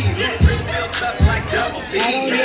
B's. Built up like double D.